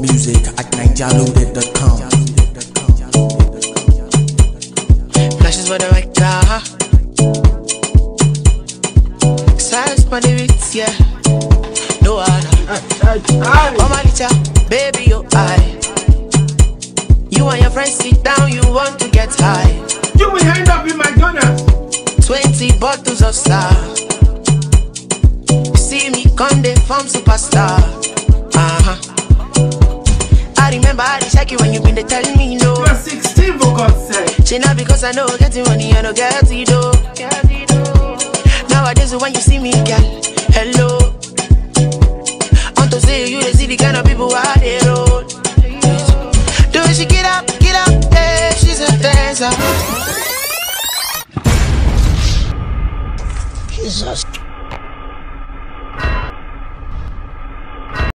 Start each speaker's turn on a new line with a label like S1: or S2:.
S1: music at naijaloaded.com.
S2: Flashes for the car. Size for the beats, yeah. No one. Oh my little baby, you I. You and your friends sit down, you want to get high.
S3: You will end up in McDonald's.
S2: 20 bottles of star. See me come the form superstar. Huh. I remember I dey check you when you been dey tell me no.
S3: You are 16 for God's sake.
S2: Say now because I know getting money, I know get it though. Nowadays when you see me, girl, hello. I want to say you dey see the kind of people I dey roll. Do she get up, get up, yeah, she's a dancer.
S4: Jesus